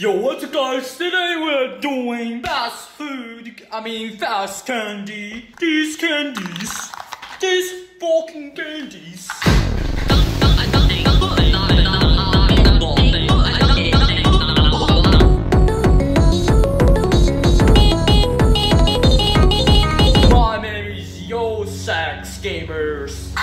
Yo, what's up guys? Today we're doing fast food, I mean fast candy. These candies. These fucking candies. My name is Yo Sax Gamers.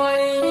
for.